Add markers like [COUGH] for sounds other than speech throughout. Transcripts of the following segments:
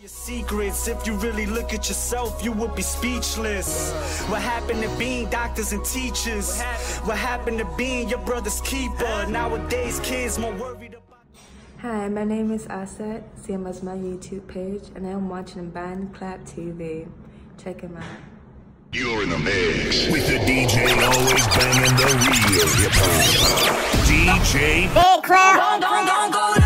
your secrets. If you really look at yourself you would be speechless. What happened to being doctors and teachers? What happened to being your brother's keeper? Nowadays kids more worried about hi my name is asset. Same as my youtube page and i'm watching band clap tv check him out. You're in the mix. With the dj always banging the real hip-hop. Dj band clap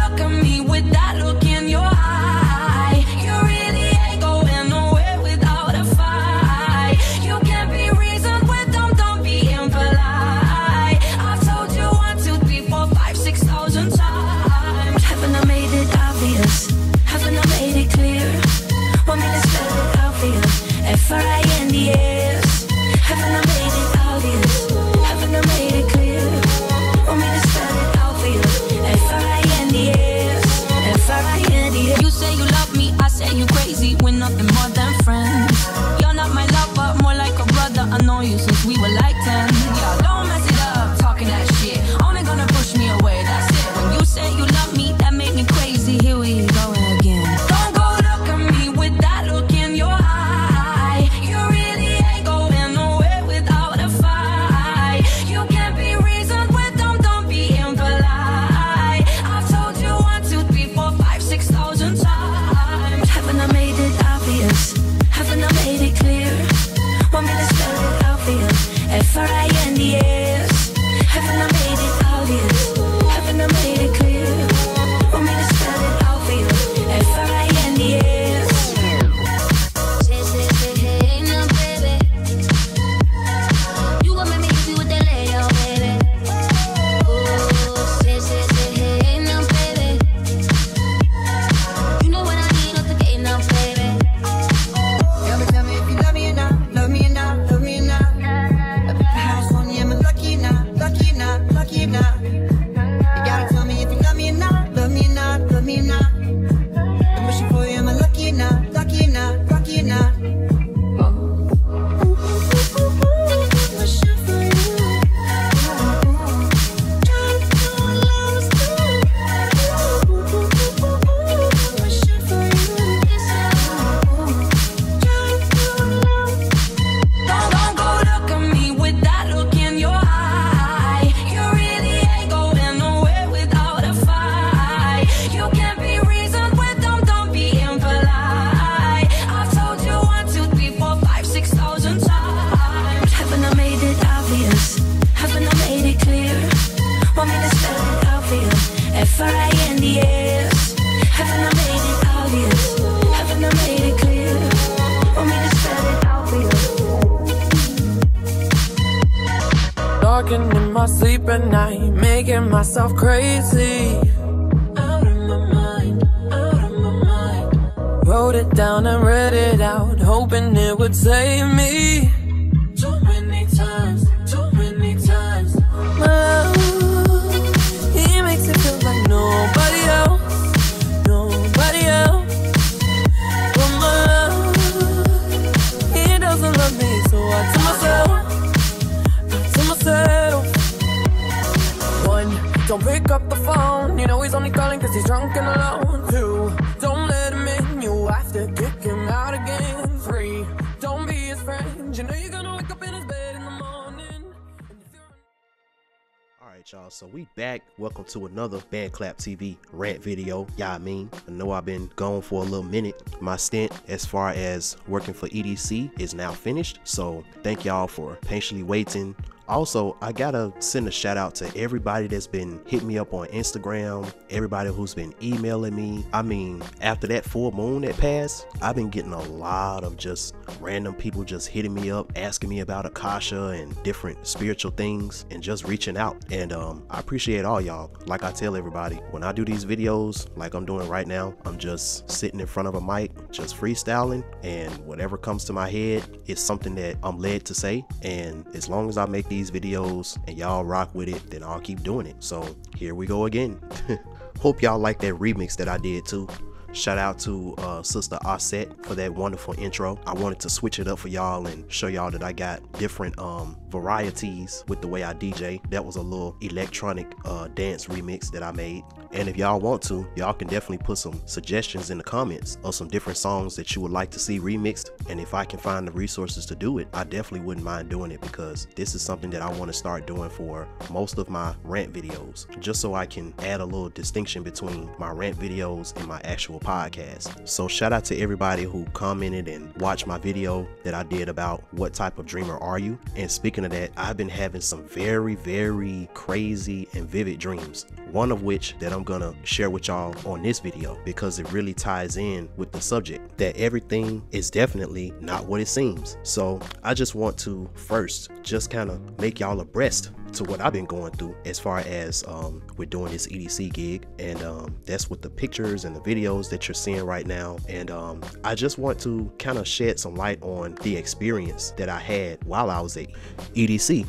back. Welcome to another Bandclap TV rant video. Y'all I mean, I know I've been gone for a little minute. My stint as far as working for EDC is now finished. So thank y'all for patiently waiting also, I gotta send a shout out to everybody that's been hitting me up on Instagram, everybody who's been emailing me. I mean, after that full moon that passed, I've been getting a lot of just random people just hitting me up, asking me about Akasha and different spiritual things, and just reaching out. And um, I appreciate all y'all. Like I tell everybody, when I do these videos, like I'm doing right now, I'm just sitting in front of a mic, just freestyling, and whatever comes to my head is something that I'm led to say. And as long as I make these these videos and y'all rock with it, then I'll keep doing it. So here we go again. [LAUGHS] Hope y'all like that remix that I did too. Shout out to uh, Sister Offset for that wonderful intro. I wanted to switch it up for y'all and show y'all that I got different um, varieties with the way I DJ. That was a little electronic uh, dance remix that I made. And if y'all want to, y'all can definitely put some suggestions in the comments of some different songs that you would like to see remixed. And if I can find the resources to do it, I definitely wouldn't mind doing it because this is something that I want to start doing for most of my rant videos, just so I can add a little distinction between my rant videos and my actual podcast. So shout out to everybody who commented and watched my video that I did about what type of dreamer are you. And speaking of that, I've been having some very, very crazy and vivid dreams. One of which that I'm gonna share with y'all on this video because it really ties in with the subject that everything is definitely not what it seems. So I just want to first just kind of make y'all abreast to what I've been going through as far as um, we're doing this EDC gig, and um, that's with the pictures and the videos that you're seeing right now. And um, I just want to kind of shed some light on the experience that I had while I was at EDC.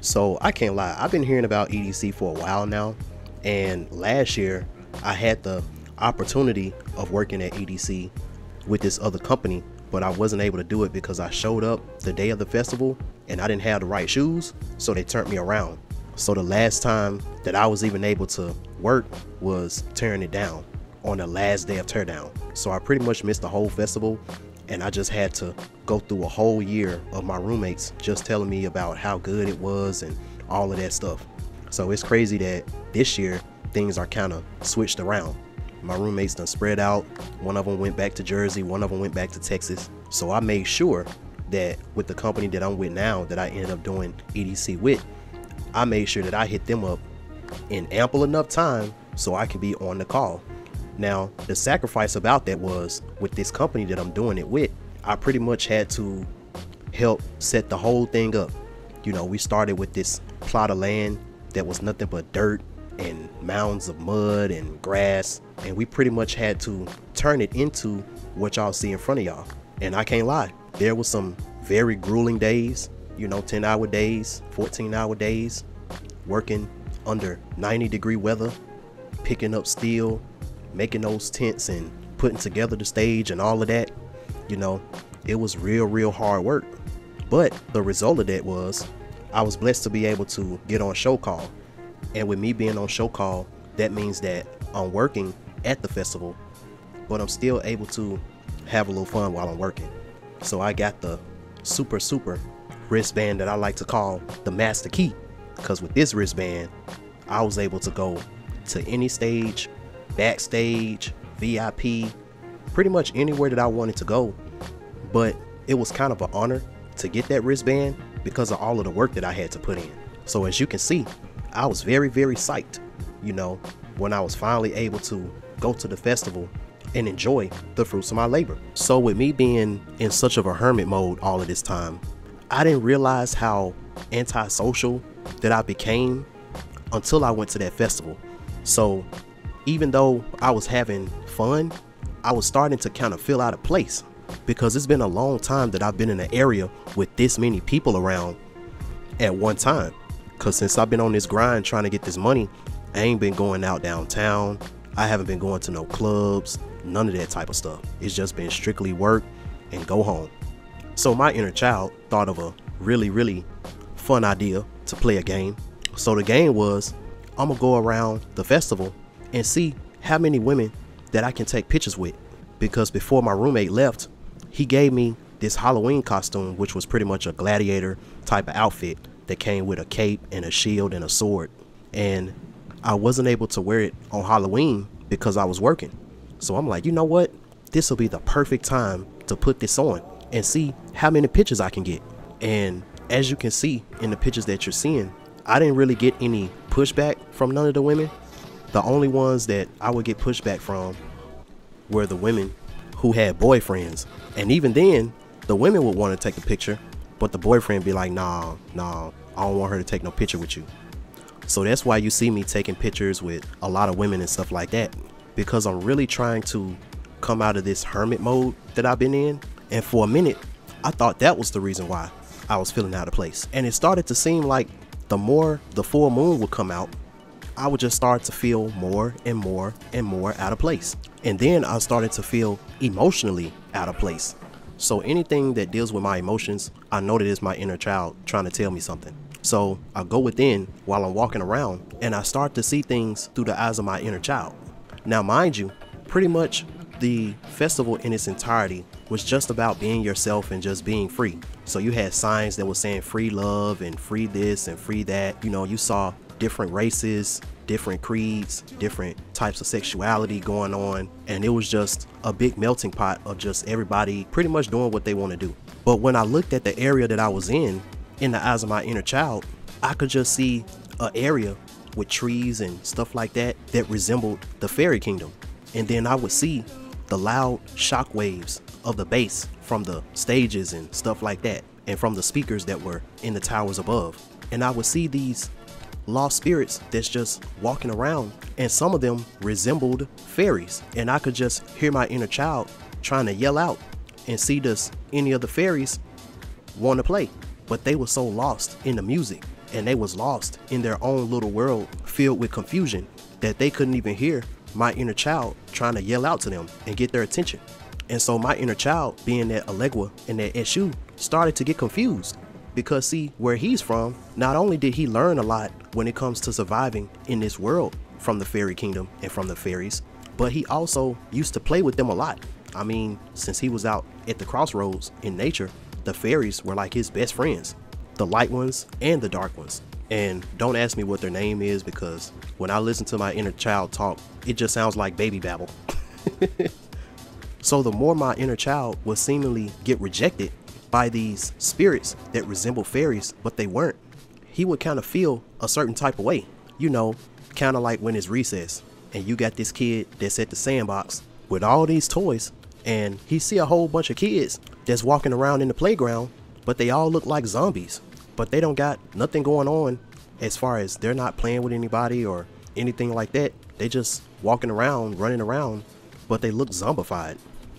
So I can't lie, I've been hearing about EDC for a while now, and last year I had the opportunity of working at EDC with this other company but I wasn't able to do it because I showed up the day of the festival and I didn't have the right shoes, so they turned me around. So the last time that I was even able to work was tearing it down on the last day of teardown. So I pretty much missed the whole festival and I just had to go through a whole year of my roommates just telling me about how good it was and all of that stuff. So it's crazy that this year things are kind of switched around. My roommates done spread out. One of them went back to Jersey, one of them went back to Texas. So I made sure that with the company that I'm with now, that I ended up doing EDC with, I made sure that I hit them up in ample enough time so I could be on the call. Now, the sacrifice about that was with this company that I'm doing it with, I pretty much had to help set the whole thing up. You know, we started with this plot of land that was nothing but dirt and mounds of mud and grass and we pretty much had to turn it into what y'all see in front of y'all. And i can't lie there was some very grueling days you know 10 hour days 14 hour days working under 90 degree weather picking up steel making those tents and putting together the stage and all of that you know it was real real hard work. But the result of that was i was blessed to be able to get on show call and with me being on show call, that means that I'm working at the festival, but I'm still able to have a little fun while I'm working. So I got the super, super wristband that I like to call the Master Key. Because with this wristband, I was able to go to any stage, backstage, VIP, pretty much anywhere that I wanted to go. But it was kind of an honor to get that wristband because of all of the work that I had to put in. So as you can see, I was very, very psyched, you know, when I was finally able to go to the festival and enjoy the fruits of my labor. So, with me being in such of a hermit mode all of this time, I didn't realize how antisocial that I became until I went to that festival. So, even though I was having fun, I was starting to kind of feel out of place because it's been a long time that I've been in an area with this many people around at one time. Cause since I've been on this grind trying to get this money, I ain't been going out downtown. I haven't been going to no clubs, none of that type of stuff. It's just been strictly work and go home. So my inner child thought of a really, really fun idea to play a game. So the game was I'm gonna go around the festival and see how many women that I can take pictures with. Because before my roommate left, he gave me this Halloween costume, which was pretty much a gladiator type of outfit that came with a cape and a shield and a sword. And I wasn't able to wear it on Halloween because I was working. So I'm like, you know what? This will be the perfect time to put this on and see how many pictures I can get. And as you can see in the pictures that you're seeing, I didn't really get any pushback from none of the women. The only ones that I would get pushback from were the women who had boyfriends. And even then, the women would want to take a picture, but the boyfriend be like, nah, nah, I don't want her to take no picture with you. So that's why you see me taking pictures with a lot of women and stuff like that. Because I'm really trying to come out of this hermit mode that I've been in. And for a minute, I thought that was the reason why I was feeling out of place. And it started to seem like the more the full moon would come out, I would just start to feel more and more and more out of place. And then I started to feel emotionally out of place. So anything that deals with my emotions, I know that it's my inner child trying to tell me something. So I go within while I'm walking around and I start to see things through the eyes of my inner child. Now, mind you, pretty much the festival in its entirety was just about being yourself and just being free. So you had signs that were saying free love and free this and free that. You know, you saw different races, different creeds, different types of sexuality going on. And it was just a big melting pot of just everybody pretty much doing what they want to do. But when I looked at the area that I was in, in the eyes of my inner child, I could just see an area with trees and stuff like that that resembled the fairy kingdom. And then I would see the loud shock waves of the bass from the stages and stuff like that, and from the speakers that were in the towers above. And I would see these lost spirits that's just walking around, and some of them resembled fairies. And I could just hear my inner child trying to yell out and see does any of the fairies want to play. But they were so lost in the music and they was lost in their own little world filled with confusion that they couldn't even hear my inner child trying to yell out to them and get their attention. And so my inner child, being that Elegua and that Eshu, started to get confused. Because see, where he's from, not only did he learn a lot when it comes to surviving in this world from the fairy kingdom and from the fairies, but he also used to play with them a lot. I mean, since he was out at the crossroads in nature, the fairies were like his best friends the light ones and the dark ones. And don't ask me what their name is because when I listen to my inner child talk, it just sounds like baby babble. [LAUGHS] so the more my inner child would seemingly get rejected by these spirits that resemble fairies, but they weren't, he would kind of feel a certain type of way. You know, kind of like when it's recess and you got this kid that's at the sandbox with all these toys and he see a whole bunch of kids that's walking around in the playground, but they all look like zombies but they don't got nothing going on as far as they're not playing with anybody or anything like that. They just walking around, running around, but they look zombified.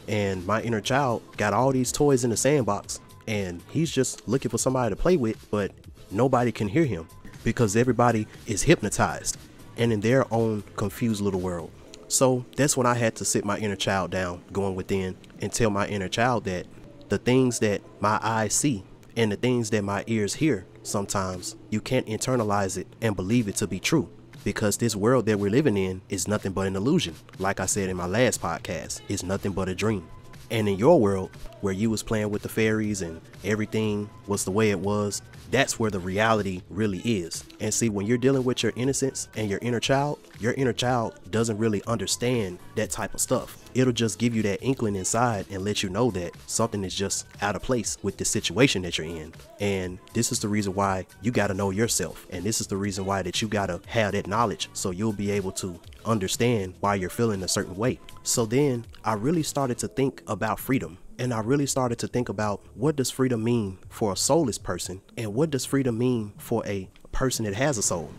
And my inner child got all these toys in the sandbox and he's just looking for somebody to play with, but nobody can hear him because everybody is hypnotized and in their own confused little world. So that's when I had to sit my inner child down, going within, and tell my inner child that the things that my eyes see and the things that my ears hear sometimes, you can't internalize it and believe it to be true because this world that we're living in is nothing but an illusion. Like I said in my last podcast, it's nothing but a dream. And in your world, where you was playing with the fairies and everything was the way it was, that's where the reality really is. And see, when you're dealing with your innocence and your inner child, your inner child doesn't really understand that type of stuff. It'll just give you that inkling inside and let you know that something is just out of place with the situation that you're in. And this is the reason why you got to know yourself. And this is the reason why that you got to have that knowledge so you'll be able to understand why you're feeling a certain way. So then I really started to think about freedom and I really started to think about what does freedom mean for a soulless person and what does freedom mean for a person that has a soul.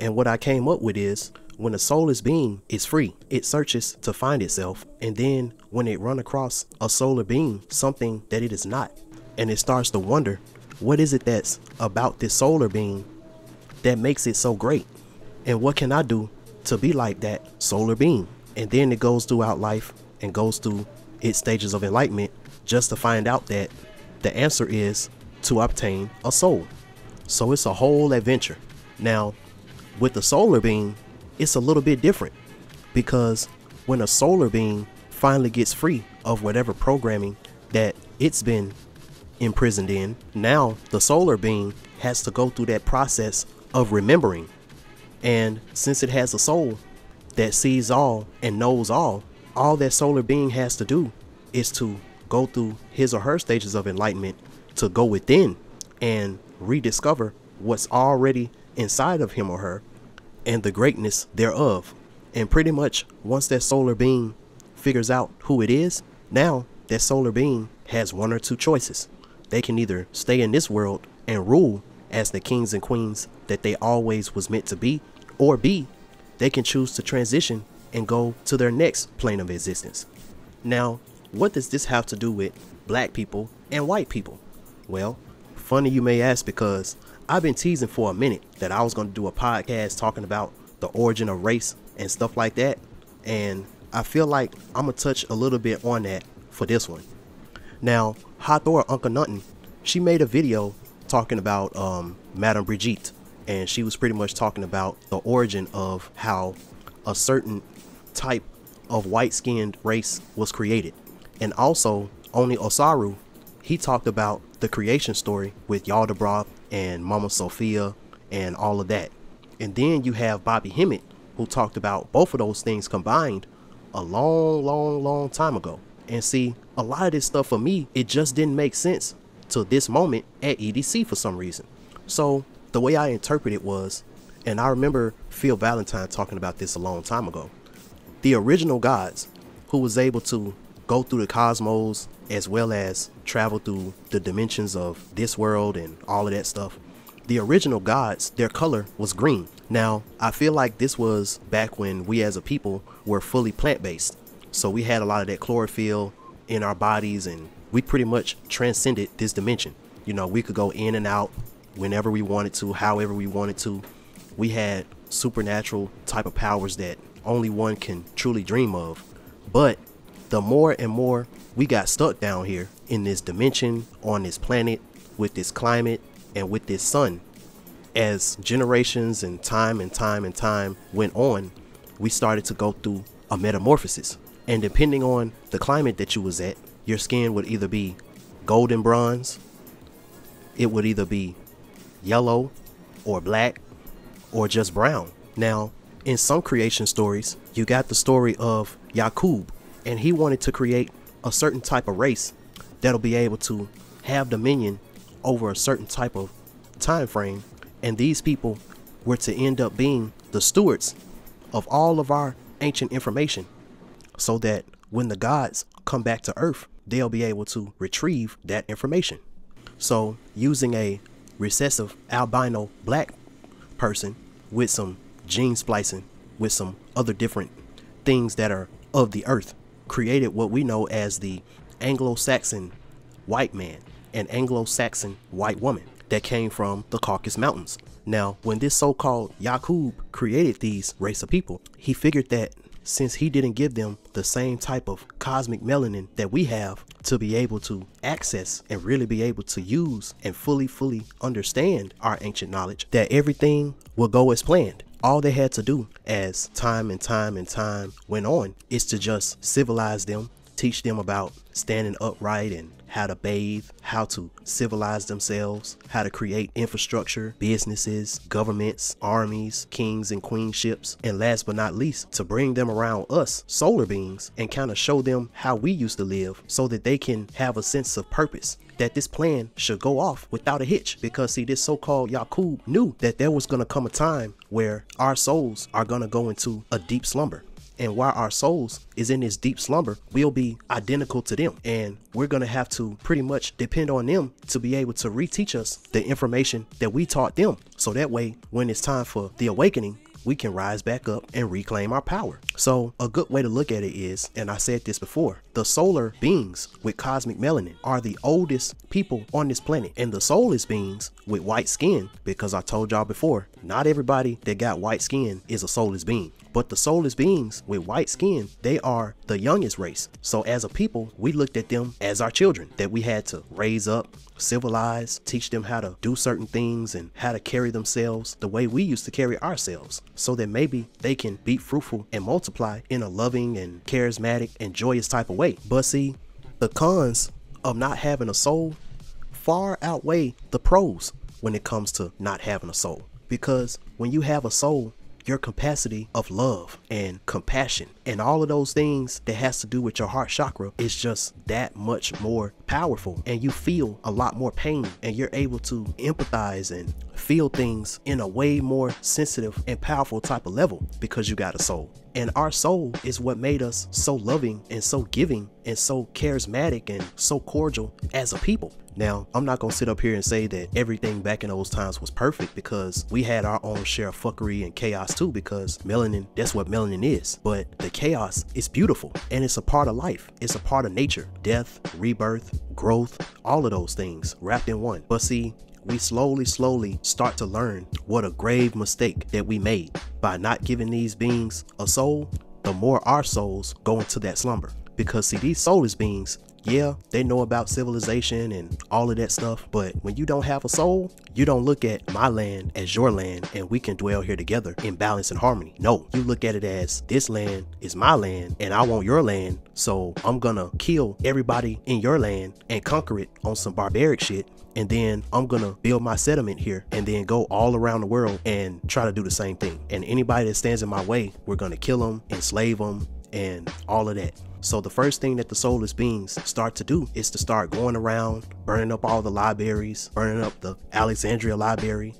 And what I came up with is when a soulless being is free, it searches to find itself. And then when it run across a solar being, something that it is not, and it starts to wonder, what is it that's about this solar being that makes it so great? And what can I do to be like that solar being? And then it goes throughout life and goes through its stages of enlightenment just to find out that the answer is to obtain a soul. So it's a whole adventure. Now, with the solar being, it's a little bit different because when a solar being finally gets free of whatever programming that it's been imprisoned in, now the solar being has to go through that process of remembering. And since it has a soul that sees all and knows all, all that solar being has to do is to go through his or her stages of enlightenment to go within and rediscover what's already inside of him or her and the greatness thereof. And pretty much once that solar being figures out who it is, now that solar being has one or two choices. They can either stay in this world and rule as the kings and queens that they always was meant to be, or B, they can choose to transition and go to their next plane of existence. Now, what does this have to do with black people and white people? Well, funny you may ask because I've been teasing for a minute that I was going to do a podcast talking about the origin of race and stuff like that. And I feel like I'm going to touch a little bit on that for this one. Now, Hathor Uncle she made a video talking about um, Madame Brigitte, and she was pretty much talking about the origin of how a certain type of white-skinned race was created. And also, Oni Osaru, he talked about the creation story with Yaldabaoth and Mama Sophia and all of that. And then you have Bobby Hemmitt, who talked about both of those things combined a long, long, long time ago. And see, a lot of this stuff for me, it just didn't make sense to this moment at EDC for some reason. So the way I interpret it was, and I remember Phil Valentine talking about this a long time ago. The original gods who was able to go through the cosmos as well as travel through the dimensions of this world and all of that stuff. The original gods, their color was green. Now, I feel like this was back when we as a people were fully plant based. So we had a lot of that chlorophyll in our bodies and we pretty much transcended this dimension. You know, we could go in and out whenever we wanted to, however we wanted to. We had supernatural type of powers that only one can truly dream of. But the more and more we got stuck down here in this dimension, on this planet, with this climate, and with this sun. as generations and time and time and time went on, we started to go through a metamorphosis. And depending on the climate that you was at, your skin would either be golden bronze, it would either be yellow or black or just brown. Now, in some creation stories, you got the story of Yakub, and he wanted to create a certain type of race that'll be able to have dominion over a certain type of time frame, and these people were to end up being the stewards of all of our ancient information so that when the gods come back to earth, they'll be able to retrieve that information. So, using a recessive albino black person with some gene splicing, with some other different things that are of the earth, created what we know as the Anglo Saxon white man and Anglo Saxon white woman that came from the Caucasus Mountains. Now, when this so called Yakub created these race of people, he figured that since he didn't give them the same type of cosmic melanin that we have to be able to access and really be able to use and fully, fully understand our ancient knowledge, that everything will go as planned. All they had to do as time and time and time went on is to just civilize them, teach them about standing upright and how to bathe, how to civilize themselves, how to create infrastructure, businesses, governments, armies, kings and queenships, and last but not least, to bring them around us, solar beings, and kind of show them how we used to live so that they can have a sense of purpose that this plan should go off without a hitch. Because see this so-called Yakub knew that there was going to come a time where our souls are going to go into a deep slumber and while our souls is in this deep slumber, we'll be identical to them. And we're going to have to pretty much depend on them to be able to reteach us the information that we taught them. So that way, when it's time for the awakening, we can rise back up and reclaim our power. So, a good way to look at it is, and I said this before, the solar beings with cosmic melanin are the oldest people on this planet, and the soulless beings with white skin, because I told y'all before, not everybody that got white skin is a soulless being. But the soulless beings with white skin, they are the youngest race. So as a people, we looked at them as our children that we had to raise up, civilize, teach them how to do certain things and how to carry themselves the way we used to carry ourselves. So that maybe they can be fruitful and multiply in a loving and charismatic and joyous type of way. But see, the cons of not having a soul far outweigh the pros when it comes to not having a soul. Because when you have a soul, your capacity of love and compassion and all of those things that has to do with your heart chakra is just that much more powerful. And you feel a lot more pain and you're able to empathize and feel things in a way more sensitive and powerful type of level because you got a soul. And our soul is what made us so loving and so giving and so charismatic and so cordial as a people. Now, I'm not gonna sit up here and say that everything back in those times was perfect because we had our own share of fuckery and chaos too, because melanin, that's what melanin is. But the chaos is beautiful and it's a part of life, it's a part of nature. Death, rebirth, growth, all of those things wrapped in one. But see, we slowly, slowly start to learn what a grave mistake that we made by not giving these beings a soul. The more our souls go into that slumber, because see, these soulless beings yeah, they know about civilization and all of that stuff, but when you don't have a soul, you don't look at my land as your land and we can dwell here together in balance and harmony. No, you look at it as this land is my land and I want your land, so I'm gonna kill everybody in your land and conquer it on some barbaric shit and then I'm gonna build my settlement here and then go all around the world and try to do the same thing. And anybody that stands in my way, we're gonna kill them, enslave them, and all of that. So the first thing that the soulless beings start to do is to start going around, burning up all the libraries, burning up the Alexandria library,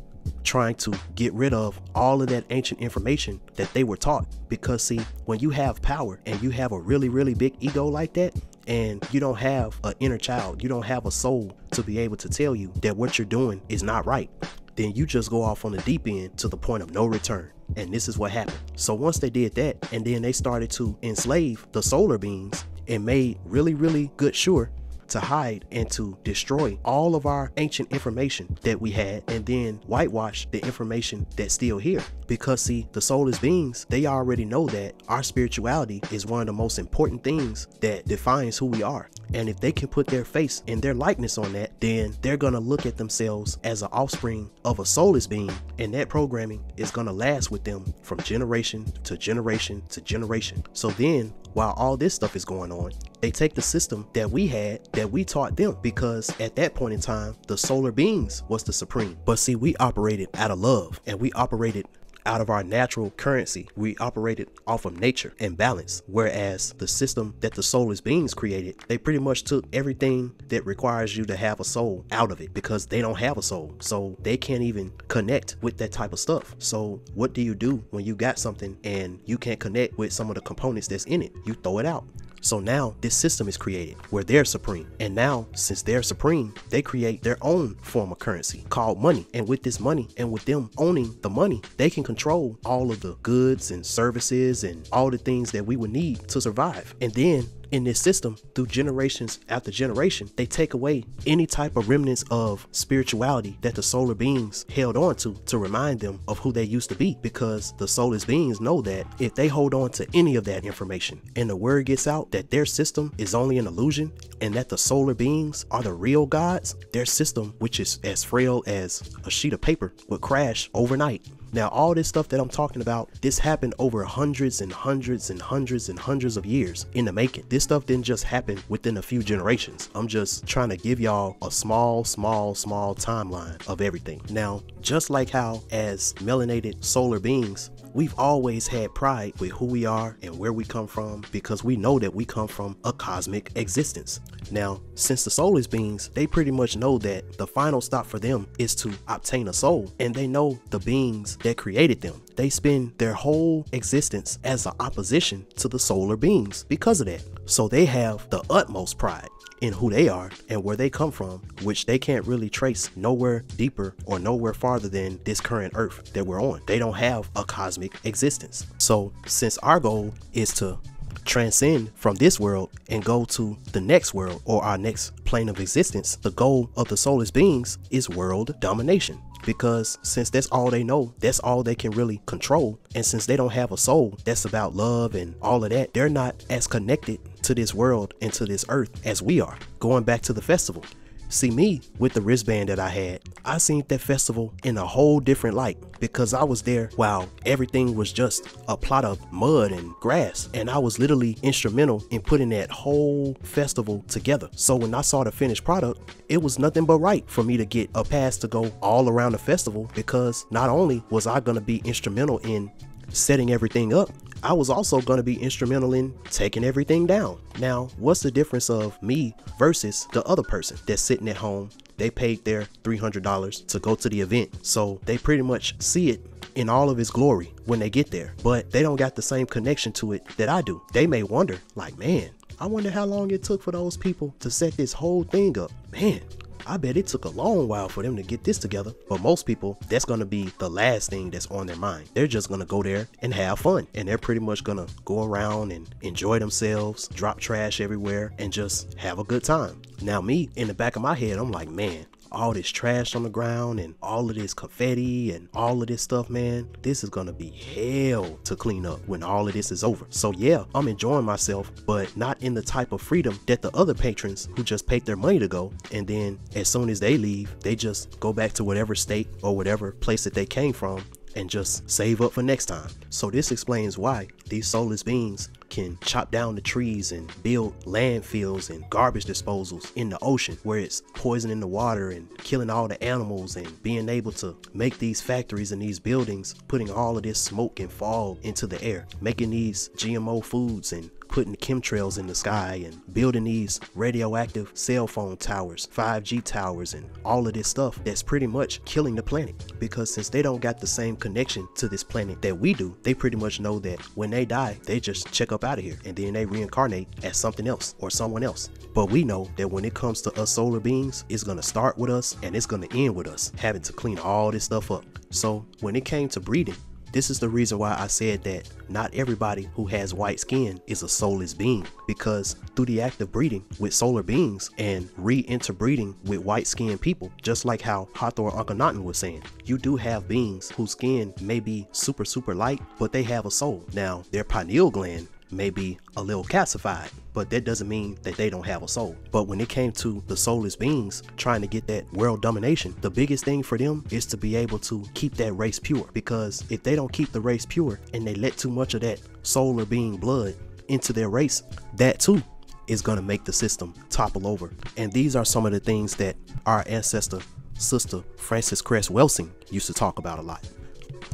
trying to get rid of all of that ancient information that they were taught. Because see, when you have power and you have a really, really big ego like that, and you don't have an inner child, you don't have a soul to be able to tell you that what you're doing is not right, then you just go off on the deep end to the point of no return. And this is what happened. So once they did that, and then they started to enslave the solar beings and made really, really good sure to hide and to destroy all of our ancient information that we had and then whitewash the information that's still here. Because see, the soulless beings, they already know that our spirituality is one of the most important things that defines who we are. And if they can put their face and their likeness on that, then they're gonna look at themselves as an offspring of a soulless being, and that programming is gonna last with them from generation to generation to generation. So then while all this stuff is going on, they take the system that we had that we taught them because at that point in time, the solar beings was the supreme. But see, we operated out of love and we operated out of our natural currency. We operated off of nature and balance. Whereas the system that the soulless beings created, they pretty much took everything that requires you to have a soul out of it because they don't have a soul. So they can't even connect with that type of stuff. So what do you do when you got something and you can't connect with some of the components that's in it? You throw it out. So now this system is created where they're supreme. And now, since they're supreme, they create their own form of currency called money. And with this money and with them owning the money, they can control all of the goods and services and all the things that we would need to survive. And then in this system through generations after generation they take away any type of remnants of spirituality that the solar beings held on to to remind them of who they used to be because the soulless beings know that if they hold on to any of that information and the word gets out that their system is only an illusion and that the solar beings are the real gods their system which is as frail as a sheet of paper would crash overnight now, all this stuff that I'm talking about, this happened over hundreds and hundreds and hundreds and hundreds of years in the making. This stuff didn't just happen within a few generations. I'm just trying to give y'all a small, small, small timeline of everything. Now, just like how as melanated solar beings, we've always had pride with who we are and where we come from because we know that we come from a cosmic existence. Now, since the soulless beings, they pretty much know that the final stop for them is to obtain a soul, and they know the beings that created them. They spend their whole existence as an opposition to the solar beings because of that. So they have the utmost pride in who they are and where they come from, which they can't really trace nowhere deeper or nowhere farther than this current earth that we're on. They don't have a cosmic existence. So, since our goal is to transcend from this world and go to the next world or our next plane of existence, the goal of the soulless beings is world domination. Because since that's all they know, that's all they can really control. And since they don't have a soul that's about love and all of that, they're not as connected to this world and to this earth as we are. Going back to the festival, See me with the wristband that I had, I seen that festival in a whole different light because I was there while everything was just a plot of mud and grass and I was literally instrumental in putting that whole festival together. So when I saw the finished product, it was nothing but right for me to get a pass to go all around the festival because not only was I going to be instrumental in setting everything up, I was also going to be instrumental in taking everything down. Now, what's the difference of me versus the other person that's sitting at home? They paid their $300 to go to the event, so they pretty much see it in all of its glory when they get there, but they don't got the same connection to it that I do. They may wonder, like, man, I wonder how long it took for those people to set this whole thing up. Man, I bet it took a long while for them to get this together. But most people, that's gonna be the last thing that's on their mind. They're just gonna go there and have fun. And they're pretty much gonna go around and enjoy themselves, drop trash everywhere, and just have a good time. Now, me, in the back of my head, I'm like, man, all this trash on the ground and all of this confetti and all of this stuff, man, this is gonna be hell to clean up when all of this is over. So yeah, I'm enjoying myself, but not in the type of freedom that the other patrons who just paid their money to go and then as soon as they leave, they just go back to whatever state or whatever place that they came from and just save up for next time. So this explains why these soulless beings can chop down the trees and build landfills and garbage disposals in the ocean where it's poisoning the water and killing all the animals and being able to make these factories and these buildings putting all of this smoke and fog into the air making these GMO foods and putting chemtrails in the sky and building these radioactive cell phone towers, 5G towers, and all of this stuff that's pretty much killing the planet. Because since they don't got the same connection to this planet that we do, they pretty much know that when they die, they just check up out of here and then they reincarnate as something else or someone else. But we know that when it comes to us solar beings, it's gonna start with us and it's gonna end with us having to clean all this stuff up. So when it came to breeding, this is the reason why I said that not everybody who has white skin is a soulless being because through the act of breeding with solar beings and re-interbreeding with white skinned people, just like how Hathor Akhenaten was saying, you do have beings whose skin may be super super light, but they have a soul. Now their pineal gland may be a little calcified, but that doesn't mean that they don't have a soul. But when it came to the soulless beings trying to get that world domination, the biggest thing for them is to be able to keep that race pure. Because if they don't keep the race pure and they let too much of that solar being blood into their race, that too is going to make the system topple over. And these are some of the things that our ancestor, sister Frances Cress Welsing, used to talk about a lot.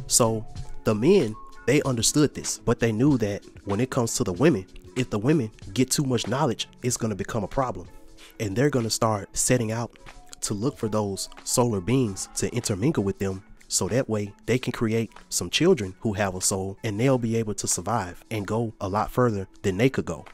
So the men they understood this, but they knew that when it comes to the women, if the women get too much knowledge, it's going to become a problem. And they're going to start setting out to look for those solar beings to intermingle with them so that way they can create some children who have a soul and they'll be able to survive and go a lot further than they could go.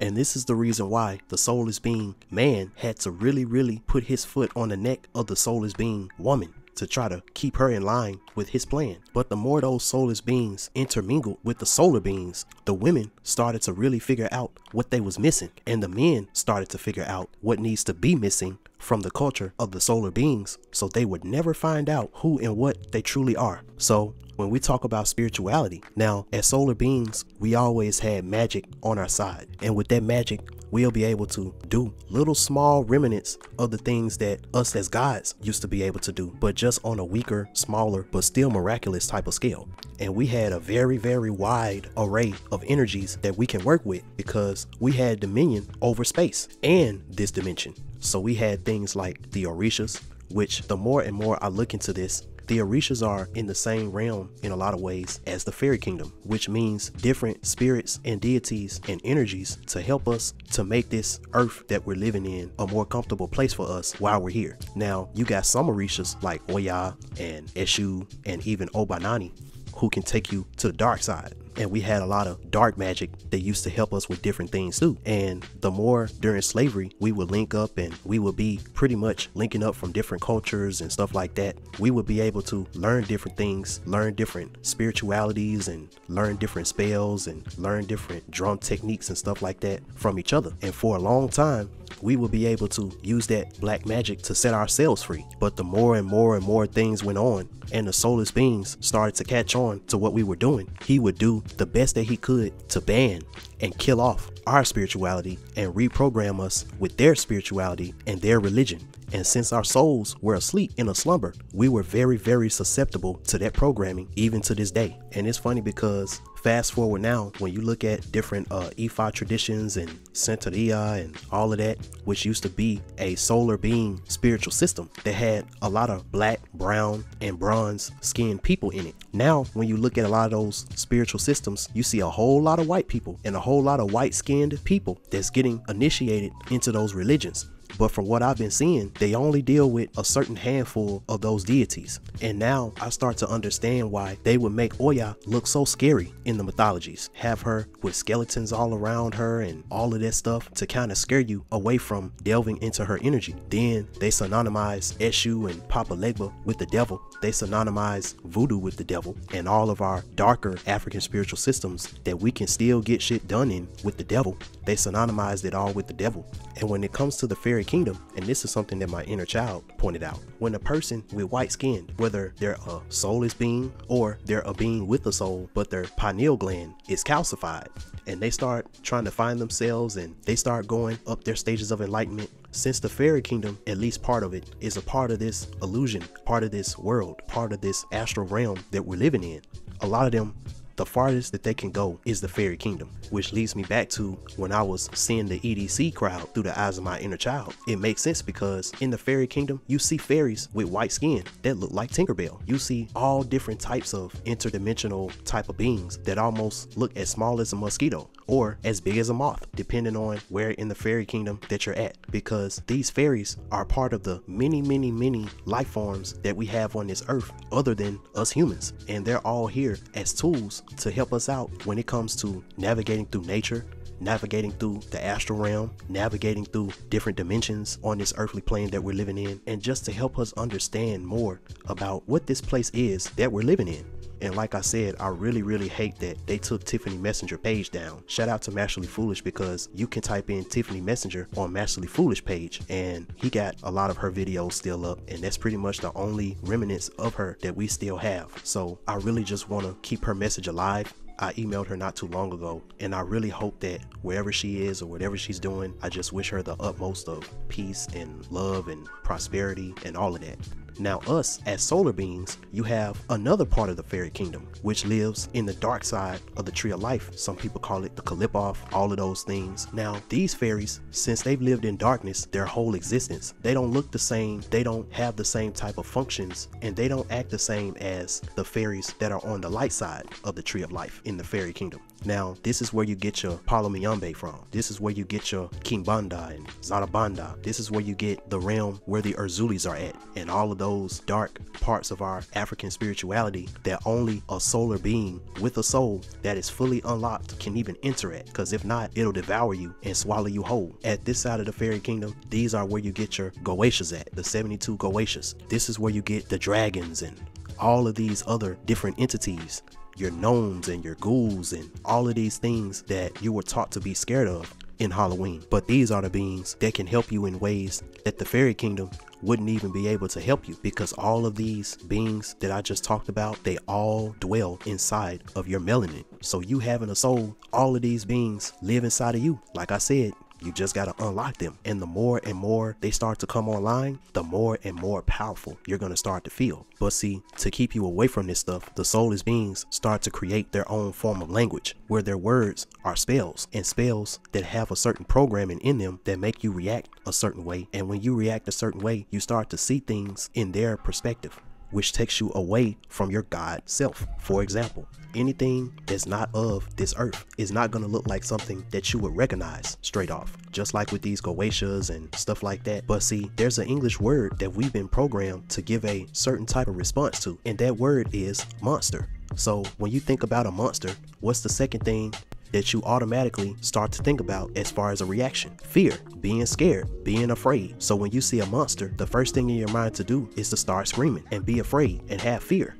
And this is the reason why the soulless being man had to really, really put his foot on the neck of the soulless being woman to try to keep her in line with his plan. But the more those soulless beings intermingled with the solar beings, the women started to really figure out what they was missing and the men started to figure out what needs to be missing from the culture of the solar beings so they would never find out who and what they truly are. So when we talk about spirituality, now as solar beings, we always had magic on our side. And with that magic, we'll be able to do little small remnants of the things that us as gods used to be able to do, but just on a weaker, smaller, but still miraculous type of scale. And we had a very, very wide array of energies that we can work with because we had dominion over space and this dimension. So we had things like the Orishas, which the more and more I look into this, the Orishas are in the same realm in a lot of ways as the fairy kingdom, which means different spirits and deities and energies to help us to make this earth that we're living in a more comfortable place for us while we're here. Now, you got some Orishas like Oya and Eshu and even Obanani who can take you to the dark side and we had a lot of dark magic that used to help us with different things too. And the more during slavery we would link up and we would be pretty much linking up from different cultures and stuff like that, we would be able to learn different things, learn different spiritualities and learn different spells and learn different drum techniques and stuff like that from each other. And for a long time, we will be able to use that black magic to set ourselves free. But the more and more and more things went on, and the soulless beings started to catch on to what we were doing, he would do the best that he could to ban and kill off our spirituality and reprogram us with their spirituality and their religion. And since our souls were asleep in a slumber, we were very, very susceptible to that programming even to this day. And it's funny because fast forward now, when you look at different uh, Ifa traditions and Santeria and all of that, which used to be a solar being spiritual system that had a lot of black, brown, and bronze skinned people in it. Now, when you look at a lot of those spiritual systems, you see a whole lot of white people and a whole lot of white skinned people that's getting initiated into those religions. But from what I've been seeing, they only deal with a certain handful of those deities. And now I start to understand why they would make Oya look so scary in the mythologies. Have her with skeletons all around her and all of that stuff to kind of scare you away from delving into her energy. Then they synonymize Eshu and Papa Legba with the devil. They synonymize voodoo with the devil and all of our darker African spiritual systems that we can still get shit done in with the devil. They synonymized it all with the devil. And when it comes to the fairy kingdom, and this is something that my inner child pointed out, when a person with white skin, whether they're a soulless being or they're a being with a soul, but their pineal gland is calcified, and they start trying to find themselves and they start going up their stages of enlightenment since the fairy kingdom, at least part of it, is a part of this illusion, part of this world, part of this astral realm that we're living in, a lot of them the farthest that they can go is the fairy kingdom, which leads me back to when I was seeing the EDC crowd through the eyes of my inner child. It makes sense because in the fairy kingdom, you see fairies with white skin that look like Tinkerbell. You see all different types of interdimensional type of beings that almost look as small as a mosquito or as big as a moth, depending on where in the fairy kingdom that you're at. Because these fairies are part of the many, many, many life forms that we have on this earth other than us humans. And they're all here as tools to help us out when it comes to navigating through nature, navigating through the astral realm, navigating through different dimensions on this earthly plane that we're living in, and just to help us understand more about what this place is that we're living in. And like I said, I really, really hate that they took Tiffany Messenger page down. Shout out to Masterly Foolish because you can type in Tiffany Messenger on Masterly Foolish page and he got a lot of her videos still up and that's pretty much the only remnants of her that we still have. So I really just want to keep her message alive I emailed her not too long ago, and I really hope that wherever she is or whatever she's doing, I just wish her the utmost of peace and love and prosperity and all of that. Now, us as solar beings, you have another part of the fairy kingdom, which lives in the dark side of the tree of life. Some people call it the Qliphoth, all of those things. Now, these fairies, since they've lived in darkness their whole existence, they don't look the same, they don't have the same type of functions, and they don't act the same as the fairies that are on the light side of the tree of life in the fairy kingdom. Now, this is where you get your Palo Mayombe from. This is where you get your Kimbanda and Zarabanda. This is where you get the realm where the Erzulies are at, and all of those dark parts of our African spirituality that only a solar being with a soul that is fully unlocked can even enter at. Because if not, it'll devour you and swallow you whole. At this side of the fairy kingdom, these are where you get your Goetias at, the 72 Goetias. This is where you get the dragons and all of these other different entities your gnomes and your ghouls and all of these things that you were taught to be scared of in Halloween. But these are the beings that can help you in ways that the fairy kingdom wouldn't even be able to help you because all of these beings that I just talked about, they all dwell inside of your melanin. So you having a soul, all of these beings live inside of you. Like I said, you just got to unlock them. And the more and more they start to come online, the more and more powerful you're to start to feel. But see, to keep you away from this stuff, the soulless beings start to create their own form of language where their words are spells and spells that have a certain programming in them that make you react a certain way. And when you react a certain way, you start to see things in their perspective which takes you away from your God self. For example, anything that's not of this earth is not going to look like something that you would recognize straight off, just like with these Goetias and stuff like that. But see, there's an English word that we've been programmed to give a certain type of response to, and that word is monster. So when you think about a monster, what's the second thing that you automatically start to think about as far as a reaction. Fear, being scared, being afraid. So when you see a monster, the first thing in your mind to do is to start screaming and be afraid and have fear.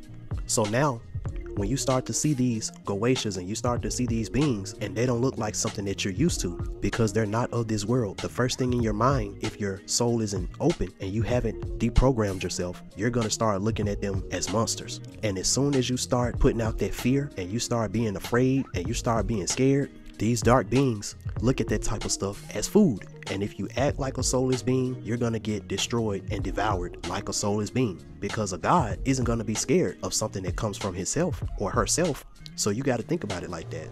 So now when you start to see these Goetias and you start to see these beings and they don't look like something that you're used to because they're not of this world, the first thing in your mind, if your soul isn't open and you haven't deprogrammed yourself, you're going to start looking at them as monsters. And as soon as you start putting out that fear and you start being afraid and you start being scared, these dark beings look at that type of stuff as food. And if you act like a soulless being, you're gonna get destroyed and devoured like a soulless being. Because a God isn't gonna be scared of something that comes from himself or herself. So you gotta think about it like that.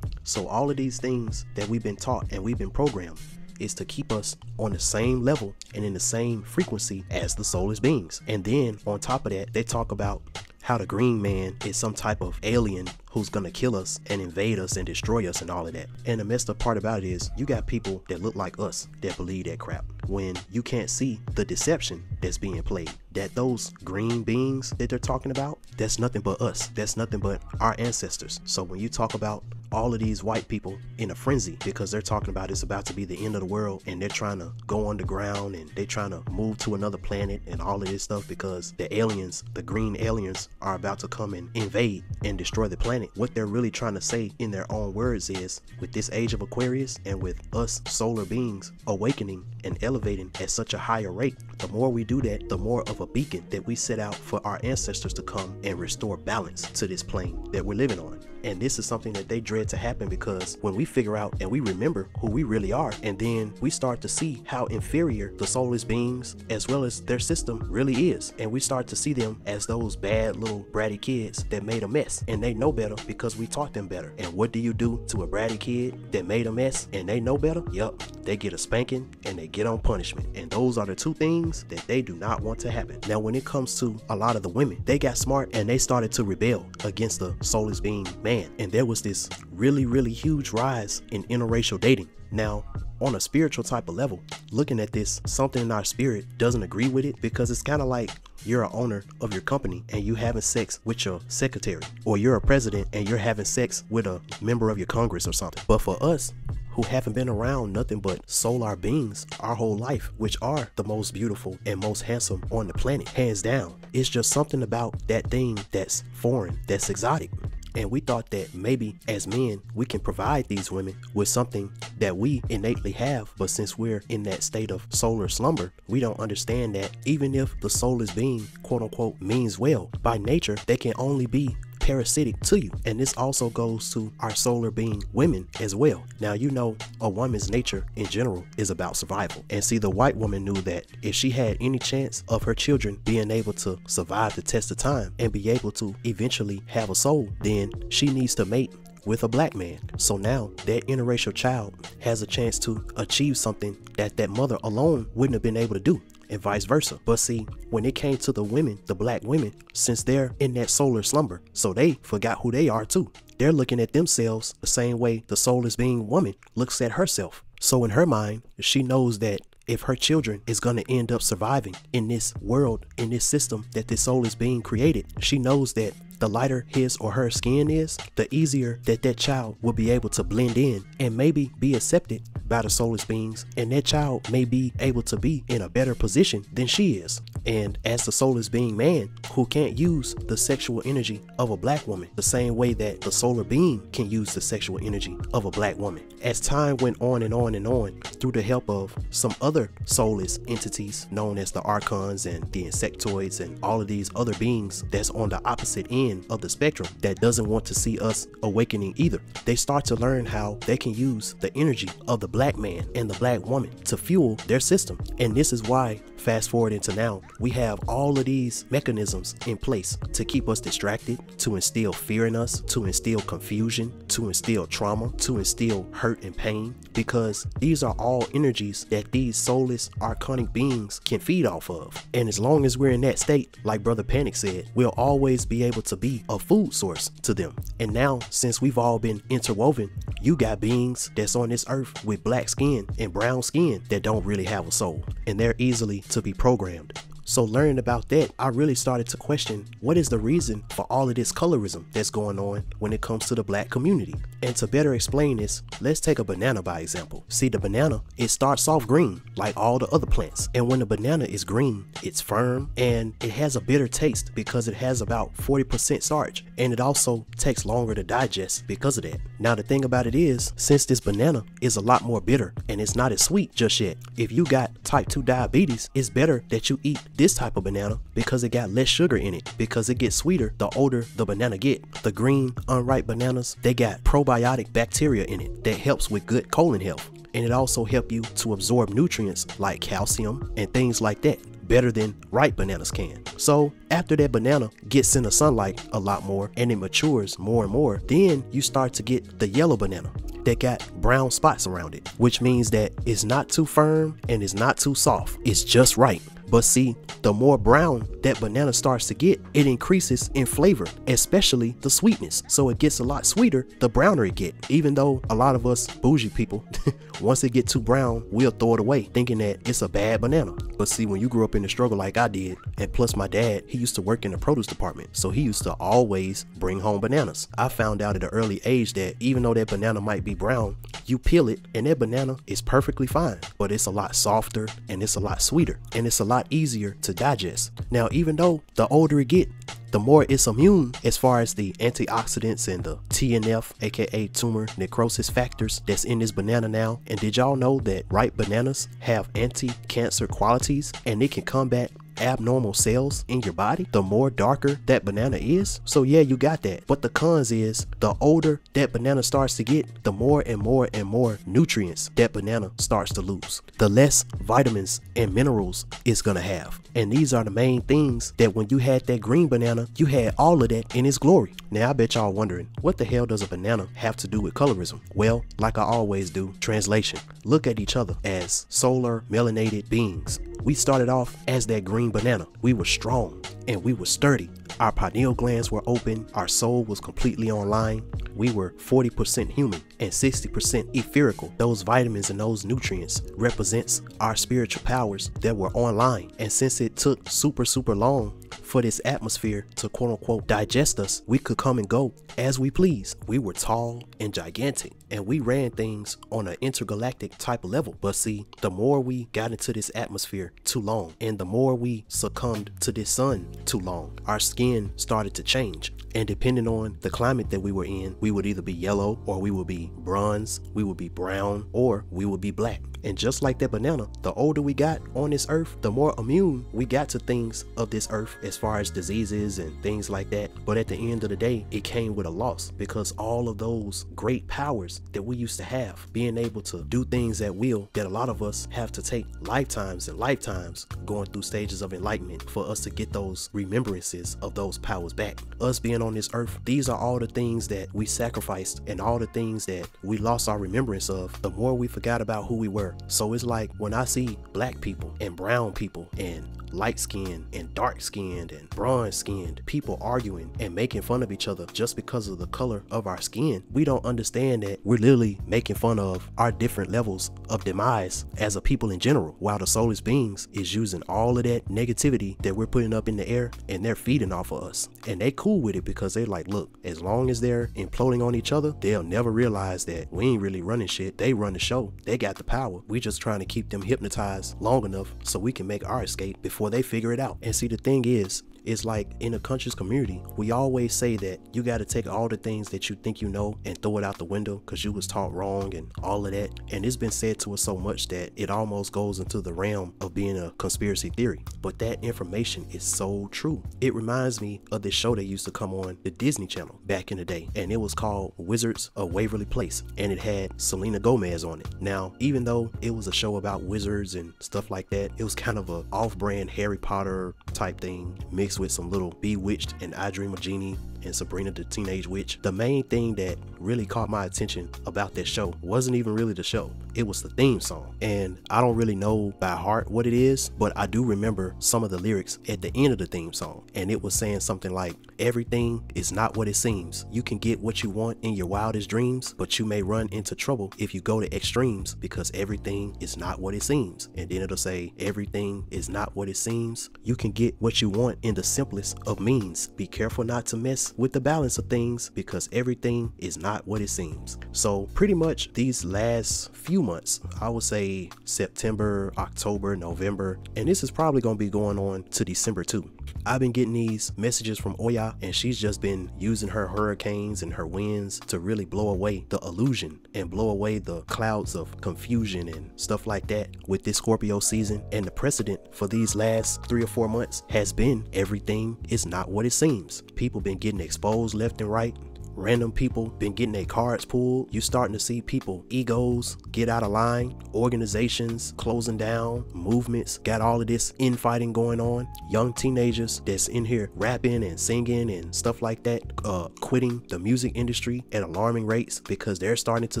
So all of these things that we've been taught and we've been programmed is to keep us on the same level and in the same frequency as the soulless beings. And then on top of that, they talk about how the green man is some type of alien who's gonna kill us and invade us and destroy us and all of that. And the messed up part about it is you got people that look like us that believe that crap when you can't see the deception that's being played. That those green beings that they're talking about, that's nothing but us. That's nothing but our ancestors. So when you talk about all of these white people in a frenzy because they're talking about it's about to be the end of the world and they're trying to go underground and they're trying to move to another planet and all of this stuff because the aliens, the green aliens, are about to come and invade and destroy the planet. What they're really trying to say in their own words is with this age of Aquarius and with us solar beings awakening and elevating at such a higher rate, the more we do that, the more of a beacon that we set out for our ancestors to come and restore balance to this plane that we're living on. And this is something that they dread to happen because when we figure out and we remember who we really are, and then we start to see how inferior the soulless beings as well as their system really is, and we start to see them as those bad little bratty kids that made a mess, and they know better because we taught them better. And what do you do to a bratty kid that made a mess and they know better? Yup, they get a spanking and they get on punishment. And those are the two things that they do not want to happen. Now, when it comes to a lot of the women, they got smart and they started to rebel against the soulless being man. And there was this really, really huge rise in interracial dating. Now, on a spiritual type of level, looking at this, something in our spirit doesn't agree with it because it's kind of like you're an owner of your company and you having sex with your secretary, or you're a president and you're having sex with a member of your Congress or something. But for us, who haven't been around nothing but solar beings our whole life, which are the most beautiful and most handsome on the planet, hands down. It's just something about that thing that's foreign, that's exotic. And we thought that maybe as men, we can provide these women with something that we innately have. But since we're in that state of solar slumber, we don't understand that even if the soulless being, quote unquote, means well, by nature, they can only be parasitic to you. And this also goes to our solar being women as well. Now, you know, a woman's nature in general is about survival. And see, the white woman knew that if she had any chance of her children being able to survive the test of time and be able to eventually have a soul, then she needs to mate with a black man. So now that interracial child has a chance to achieve something that that mother alone wouldn't have been able to do and vice versa. But see, when it came to the women, the black women, since they're in that solar slumber, so they forgot who they are too. They're looking at themselves the same way the soulless being woman looks at herself. So in her mind, she knows that if her children is going to end up surviving in this world, in this system that this soul is being created, she knows that the lighter his or her skin is, the easier that that child will be able to blend in and maybe be accepted by the soulless beings, and that child may be able to be in a better position than she is. And as the soulless being man who can't use the sexual energy of a black woman the same way that the solar being can use the sexual energy of a black woman. As time went on and on and on, through the help of some other soulless entities known as the archons and the insectoids and all of these other beings that's on the opposite end of the spectrum that doesn't want to see us awakening either. They start to learn how they can use the energy of the black man and the black woman to fuel their system. And this is why, fast forward into now, we have all of these mechanisms in place to keep us distracted, to instill fear in us, to instill confusion, to instill trauma, to instill hurt and pain, because these are all energies that these soulless archonic beings can feed off of. And as long as we're in that state, like Brother Panic said, we'll always be able to be a food source to them. And now, since we've all been interwoven, you got beings that's on this earth with black skin and brown skin that don't really have a soul, and they're easily to be programmed. So learning about that, I really started to question what is the reason for all of this colorism that's going on when it comes to the black community. And to better explain this, let's take a banana by example. See the banana, it starts off green like all the other plants. And when the banana is green, it's firm and it has a bitter taste because it has about 40% starch. And it also takes longer to digest because of that. Now the thing about it is, since this banana is a lot more bitter and it's not as sweet just yet, if you got type 2 diabetes, it's better that you eat this type of banana because it got less sugar in it because it gets sweeter the older the banana get. The green unripe bananas, they got probiotic bacteria in it that helps with good colon health and it also help you to absorb nutrients like calcium and things like that better than ripe bananas can. So after that banana gets in the sunlight a lot more and it matures more and more, then you start to get the yellow banana that got brown spots around it, which means that it's not too firm and it's not too soft. It's just right. But see, the more brown that banana starts to get, it increases in flavor, especially the sweetness. So it gets a lot sweeter the browner it get. Even though a lot of us bougie people, [LAUGHS] once it get too brown, we'll throw it away, thinking that it's a bad banana. But see, when you grew up in the struggle like I did, and plus my dad, he used to work in the produce department, so he used to always bring home bananas. I found out at an early age that even though that banana might be brown, you peel it and that banana is perfectly fine, but it's a lot softer and it's a lot sweeter and it's a lot easier to digest. Now, even though the older it get, the more it's immune as far as the antioxidants and the TNF, aka tumor necrosis factors that's in this banana now. And did y'all know that ripe bananas have anti-cancer qualities and it can combat abnormal cells in your body, the more darker that banana is. So yeah, you got that. But the cons is the older that banana starts to get, the more and more and more nutrients that banana starts to lose. The less vitamins and minerals it's gonna have. And these are the main things that when you had that green banana, you had all of that in its glory. Now I bet y'all wondering, what the hell does a banana have to do with colorism? Well, like I always do, translation. Look at each other as solar melanated beings. We started off as that green banana. We were strong and we were sturdy. Our pineal glands were open, our soul was completely online. We were 40% human and 60% etherical. Those vitamins and those nutrients represents our spiritual powers that were online. And since it took super super long for this atmosphere to quote unquote digest us, we could come and go as we please. We were tall and gigantic and we ran things on an intergalactic type of level. But see, the more we got into this atmosphere too long and the more we succumbed to this sun too long, our skin started to change. And depending on the climate that we were in, we would either be yellow or we would be bronze, we would be brown, or we would be black. And just like that banana, the older we got on this earth, the more immune we got to things of this earth as far as diseases and things like that. But at the end of the day, it came with a loss because all of those great powers that we used to have, being able to do things at will, that a lot of us have to take lifetimes and lifetimes going through stages of enlightenment for us to get those remembrances of those powers back. Us being on this earth, these are all the things that we sacrificed and all the things that we lost our remembrance of the more we forgot about who we were. So it's like when I see black people and brown people and light skinned and dark skinned and bronze skinned people arguing and making fun of each other just because of the color of our skin, we don't understand that we're literally making fun of our different levels of demise as a people in general, while the soulless beings is using all of that negativity that we're putting up in the air and they're feeding off of us. And they cool with it because they're like, look, as long as they're imploding on each other, they'll never realize that we ain't really running shit. They run the show. They got the power. We just trying to keep them hypnotized long enough so we can make our escape before they figure it out. And see, the thing is, it's like in a conscious community, we always say that you got to take all the things that you think you know and throw it out the window because you was taught wrong and all of that. And it's been said to us so much that it almost goes into the realm of being a conspiracy theory. But that information is so true. It reminds me of this show that used to come on the Disney Channel back in the day, and it was called Wizards of Waverly Place, and it had Selena Gomez on it. Now, even though it was a show about wizards and stuff like that, it was kind of a off-brand Harry Potter type thing mixed with some little Bewitched and I Dream of Jeannie and Sabrina the Teenage Witch. The main thing that really caught my attention about that show wasn't even really the show, it was the theme song. And I don't really know by heart what it is, but I do remember some of the lyrics at the end of the theme song. And it was saying something like, Everything is not what it seems. You can get what you want in your wildest dreams, but you may run into trouble if you go to extremes because everything is not what it seems. And then it'll say, Everything is not what it seems. You can get what you want in the simplest of means. Be careful not to mess with the balance of things because everything is not what it seems. So, pretty much these last few months, I would say September, October, November, and this is probably going to be going on to December too. I've been getting these messages from Oya, and she's just been using her hurricanes and her winds to really blow away the illusion and blow away the clouds of confusion and stuff like that with this Scorpio season. And the precedent for these last three or four months has been everything is not what it seems. People been getting exposed left and right random people been getting their cards pulled. You starting to see people egos get out of line, organizations closing down, movements got all of this infighting going on. Young teenagers that's in here rapping and singing and stuff like that, uh, quitting the music industry at alarming rates because they're starting to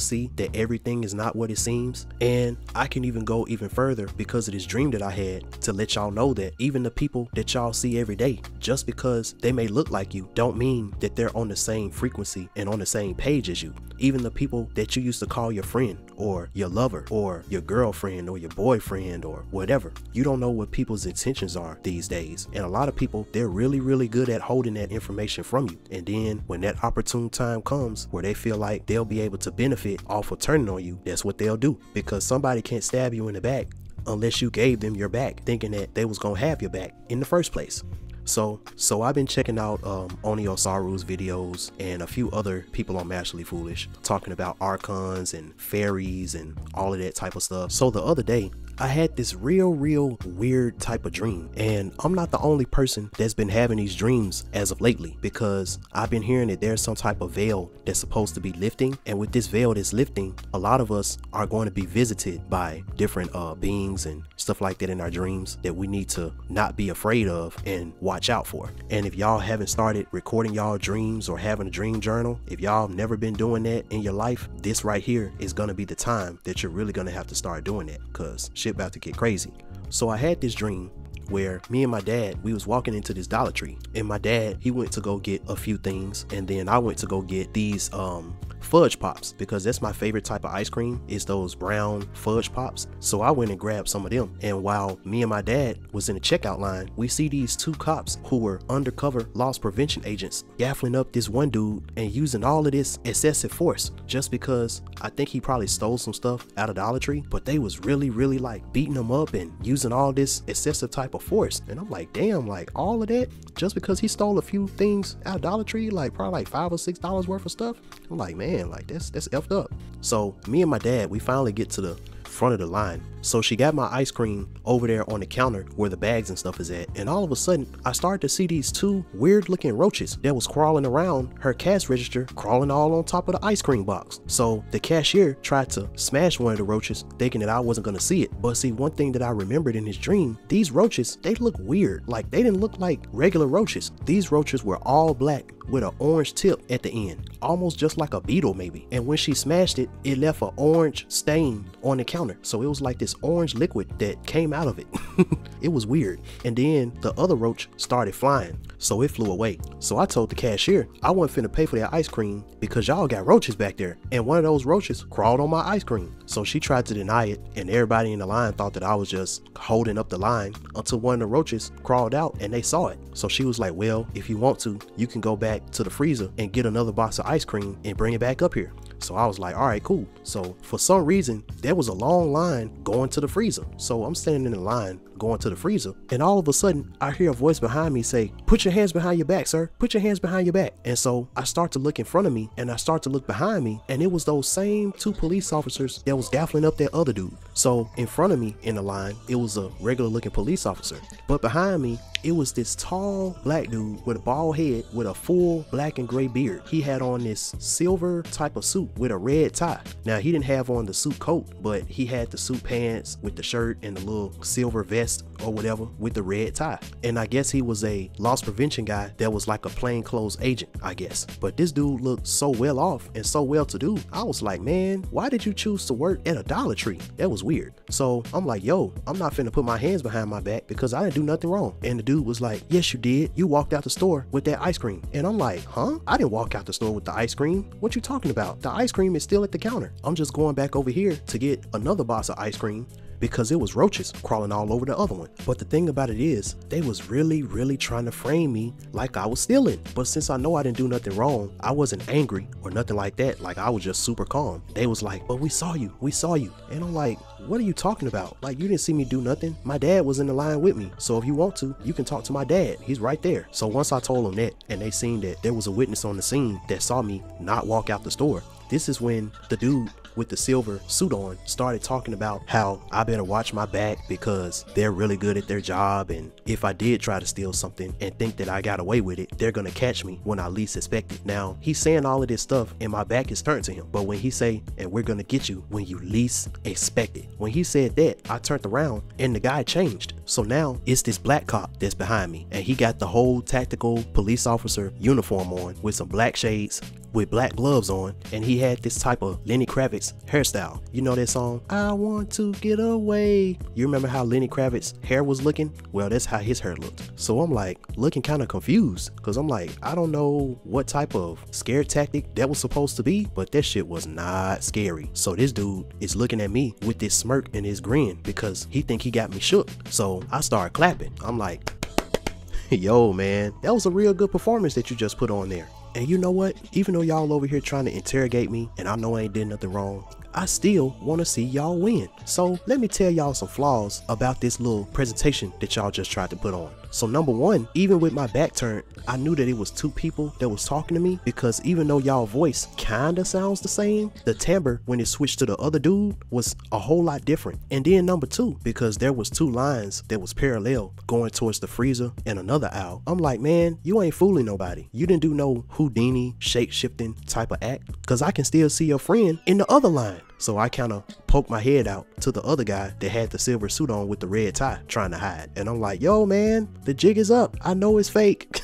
see that everything is not what it seems. And I can even go even further because of this dream that I had to let y'all know that even the people that y'all see every day, just because they may look like you, don't mean that they're on the same frequency and on the same page as you. Even the people that you used to call your friend or your lover or your girlfriend or your boyfriend or whatever, you don't know what people's intentions are these days. And a lot of people, they're really, really good at holding that information from you. And then when that opportune time comes where they feel like they'll be able to benefit off of turning on you, that's what they'll do. Because somebody can't stab you in the back unless you gave them your back, thinking that they was gonna have your back in the first place. So, so I've been checking out um, Oni Osaru's videos and a few other people on Masterly Foolish talking about archons and fairies and all of that type of stuff. So the other day, I had this real, real weird type of dream. And I'm not the only person that's been having these dreams as of lately because I've been hearing that there's some type of veil that's supposed to be lifting. And with this veil that's lifting, a lot of us are going to be visited by different uh, beings and stuff like that in our dreams that we need to not be afraid of and watch out for. And if y'all haven't started recording y'all dreams or having a dream journal, if y'all have never been doing that in your life, this right here is going to be the time that you're really going to have to start doing that because shit about to get crazy. So I had this dream where me and my dad we was walking into this Dollar Tree and my dad he went to go get a few things and then I went to go get these um fudge pops because that's my favorite type of ice cream is those brown fudge pops. So i went and grabbed some of them. And while me and my dad was in the checkout line we see these two cops who were undercover loss prevention agents gaffling up this one dude and using all of this excessive force just because i think he probably stole some stuff out of dollar tree. But they was really really like beating him up and using all this excessive type of force. And i'm like damn like all of that just because he stole a few things out of dollar tree like probably like five or six dollars worth of stuff? I'm like man like that's that's effed up. So me and my dad, we finally get to the front of the line. So she got my ice cream over there on the counter where the bags and stuff is at. And all of a sudden, I started to see these two weird looking roaches that was crawling around her cash register, crawling all on top of the ice cream box. So the cashier tried to smash one of the roaches, thinking that I wasn't gonna see it. But see, one thing that I remembered in his dream, these roaches, they look weird. Like they didn't look like regular roaches. These roaches were all black with an orange tip at the end, almost just like a beetle maybe. And when she smashed it, it left an orange stain on the counter. So it was like this orange liquid that came out of it. [LAUGHS] it was weird. And then the other roach started flying, so it flew away. So I told the cashier I wasn't finna pay for that ice cream because y'all got roaches back there. And one of those roaches crawled on my ice cream. So she tried to deny it, and everybody in the line thought that I was just holding up the line until one of the roaches crawled out and they saw it. So she was like, Well, if you want to, you can go back to the freezer and get another box of ice cream and bring it back up here. So I was like, all right, cool. So for some reason, there was a long line going to the freezer. So I'm standing in the line going to the freezer, and all of a sudden, I hear a voice behind me say, Put your hands behind your back, sir. Put your hands behind your back. And so I start to look in front of me and I start to look behind me, and it was those same two police officers that was gaffling up that other dude. So in front of me in the line, it was a regular looking police officer. But behind me, it was this tall black dude with a bald head with a full black and gray beard. He had on this silver type of suit with a red tie. Now he didn't have on the suit coat, but he had the suit pants with the shirt and the little silver vest or whatever with the red tie. And I guess he was a loss prevention guy that was like a plainclothes agent, I guess. But this dude looked so well off and so well to do. I was like, man, why did you choose to work at a Dollar Tree? That was weird. So I'm like, yo, I'm not finna put my hands behind my back because I didn't do nothing wrong. And the dude was like, yes, you did. You walked out the store with that ice cream. And I'm like, huh? I didn't walk out the store with the ice cream. What you talking about? The ice cream is still at the counter. I'm just going back over here to get another box of ice cream because it was roaches crawling all over the other one. But the thing about it is, they was really, really trying to frame me like I was stealing. But since I know I didn't do nothing wrong, I wasn't angry or nothing like that. Like I was just super calm. They was like, but we saw you, we saw you. And I'm like, what are you talking about? Like you didn't see me do nothing. My dad was in the line with me. So if you want to, you can talk to my dad. He's right there. So once I told them that and they seen that there was a witness on the scene that saw me not walk out the store, this is when the dude with the silver suit on started talking about how I better watch my back because they're really good at their job and if I did try to steal something and think that I got away with it, they're gonna catch me when I least expect it. Now, he's saying all of this stuff and my back is turned to him. But when he say, and we're gonna get you when you least expect it. When he said that, I turned around and the guy changed. So now it's this black cop that's behind me and he got the whole tactical police officer uniform on with some black shades with black gloves on and he had this type of Lenny Kravitz hairstyle. You know that song, I want to get away. You remember how Lenny Kravitz hair was looking? Well, that's how his hair looked. So I'm like looking kind of confused because I'm like, I don't know what type of scare tactic that was supposed to be, but that shit was not scary. So this dude is looking at me with this smirk and his grin because he think he got me shook. So I start clapping. I'm like, [LAUGHS] yo man, that was a real good performance that you just put on there. And you know what? Even though y'all over here trying to interrogate me and I know I ain't did nothing wrong, I still want to see y'all win. So let me tell y'all some flaws about this little presentation that y'all just tried to put on. So number one, even with my back turned, I knew that it was two people that was talking to me because even though y'all voice kinda sounds the same, the timbre when it switched to the other dude was a whole lot different. And then number two, because there was two lines that was parallel going towards the freezer and another owl. I'm like, man, you ain't fooling nobody. You didn't do no Houdini shape shifting type of act because I can still see your friend in the other line. So I kind of poked my head out to the other guy that had the silver suit on with the red tie trying to hide. And I'm like, yo, man, the jig is up. I know it's fake.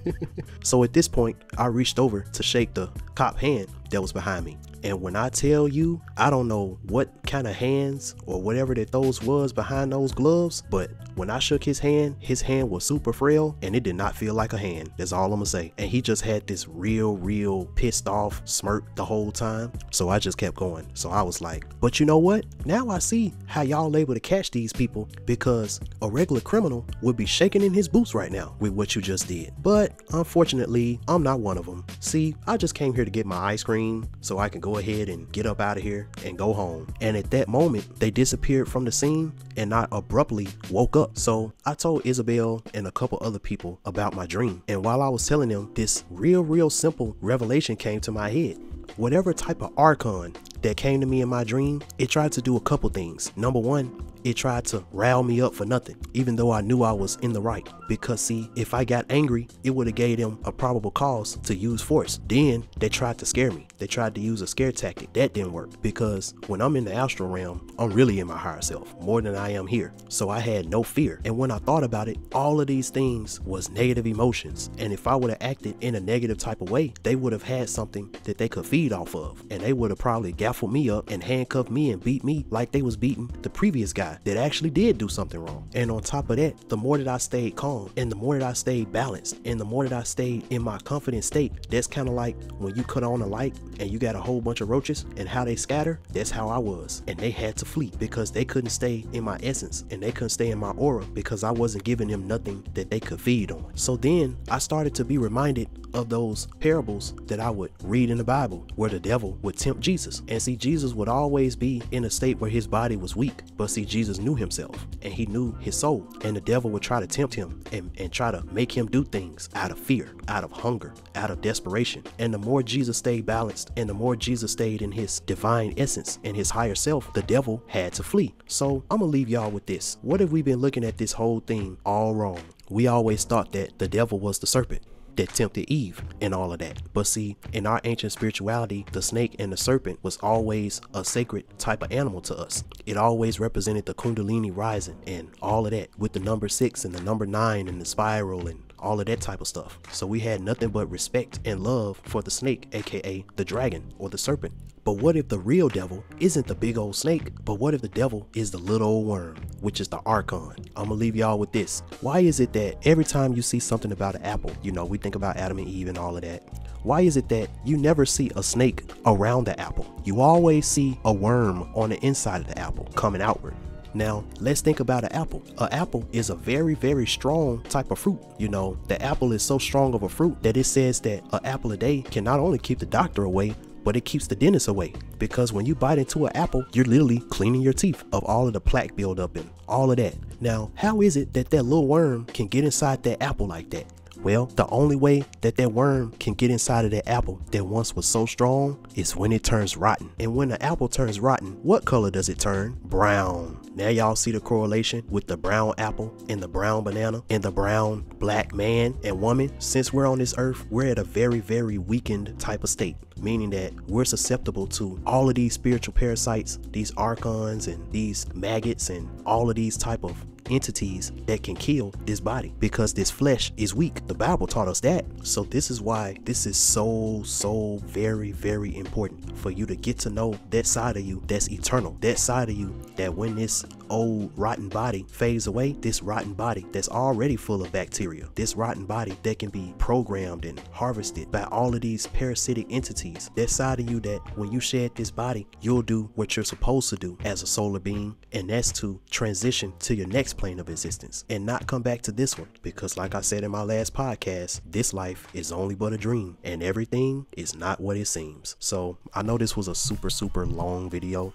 [LAUGHS] so at this point, I reached over to shake the cop hand that was behind me. And when I tell you, I don't know what kind of hands or whatever that those was behind those gloves, but when I shook his hand, his hand was super frail and it did not feel like a hand. That's all I'm gonna say. And he just had this real, real pissed off smirk the whole time. So I just kept going. So I was like, but you know what? Now I see how y'all able to catch these people because a regular criminal would be shaking in his boots right now with what you just did. But unfortunately, I'm not one of them. See, I just came here to get my ice cream so I can go ahead and get up out of here and go home. And at that moment, they disappeared from the scene and not abruptly woke up. So I told Isabel and a couple other people about my dream. And while I was telling them, this real, real simple revelation came to my head. Whatever type of archon that came to me in my dream, it tried to do a couple things. Number one, it tried to rile me up for nothing, even though I knew I was in the right. Because see, if I got angry, it would have gave them a probable cause to use force. Then they tried to scare me. They tried to use a scare tactic. That didn't work because when I'm in the astral realm, I'm really in my higher self more than I am here. So I had no fear. And when I thought about it, all of these things was negative emotions. And if I would have acted in a negative type of way, they would have had something that they could feed off of. And they would have probably gaffled me up and handcuffed me and beat me like they was beating the previous guy that actually did do something wrong. And on top of that, the more that I stayed calm and the more that I stayed balanced and the more that I stayed in my confident state, that's kind of like when you cut on a light and you got a whole bunch of roaches and how they scatter, that's how I was. And they had to flee because they couldn't stay in my essence and they couldn't stay in my aura because I wasn't giving them nothing that they could feed on. So then I started to be reminded of those parables that I would read in the Bible where the devil would tempt Jesus. And see, Jesus would always be in a state where his body was weak. But see, Jesus knew himself and he knew his soul. And the devil would try to tempt him and, and try to make him do things out of fear, out of hunger, out of desperation. And the more Jesus stayed balanced and the more Jesus stayed in his divine essence and his higher self, the devil had to flee. So I'm gonna leave y'all with this. What if we've been looking at this whole thing all wrong? We always thought that the devil was the serpent that tempted Eve and all of that. But see, in our ancient spirituality, the snake and the serpent was always a sacred type of animal to us. It always represented the Kundalini rising and all of that with the number six and the number nine and the spiral and all of that type of stuff. So we had nothing but respect and love for the snake, aka the dragon or the serpent. But what if the real devil isn't the big old snake, but what if the devil is the little old worm, which is the Archon? I'm gonna leave y'all with this. Why is it that every time you see something about an apple, you know, we think about Adam and Eve and all of that. Why is it that you never see a snake around the apple? You always see a worm on the inside of the apple coming outward. Now, let's think about an apple. An apple is a very, very strong type of fruit. You know, the apple is so strong of a fruit that it says that an apple a day can not only keep the doctor away, but it keeps the dentist away because when you bite into an apple, you're literally cleaning your teeth of all of the plaque buildup and all of that. Now, how is it that that little worm can get inside that apple like that? Well, the only way that that worm can get inside of that apple that once was so strong is when it turns rotten. And when the apple turns rotten, what color does it turn? Brown. Now y'all see the correlation with the brown apple and the brown banana and the brown black man and woman. Since we're on this earth, we're at a very, very weakened type of state, meaning that we're susceptible to all of these spiritual parasites, these archons and these maggots and all of these type of entities that can kill this body because this flesh is weak. The Bible taught us that. So this is why this is so so very very important for you to get to know that side of you that's eternal. That side of you that when this old rotten body fades away, this rotten body that's already full of bacteria, this rotten body that can be programmed and harvested by all of these parasitic entities, that side of you that when you shed this body, you'll do what you're supposed to do as a solar being, and that's to transition to your next plane of existence and not come back to this one. Because, like I said in my last podcast, this life is only but a dream, and everything is not what it seems. So, I know this was a super, super long video,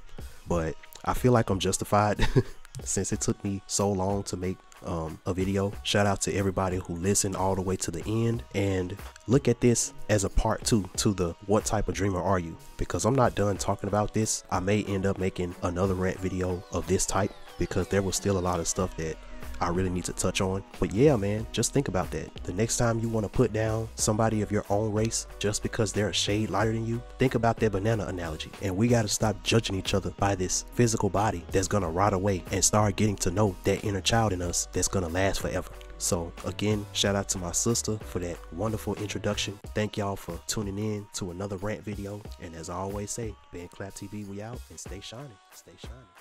but I feel like I'm justified [LAUGHS] since it took me so long to make um, a video. Shout out to everybody who listened all the way to the end and look at this as a part two to the what type of dreamer are you because I'm not done talking about this. I may end up making another rant video of this type because there was still a lot of stuff that I really need to touch on. But yeah, man, just think about that. The next time you want to put down somebody of your own race just because they're a shade lighter than you, think about that banana analogy. And we got to stop judging each other by this physical body that's going to rot away and start getting to know that inner child in us that's going to last forever. So again, shout out to my sister for that wonderful introduction. Thank y'all for tuning in to another rant video. And as I always say, BandClap TV, we out and stay shining. Stay shining.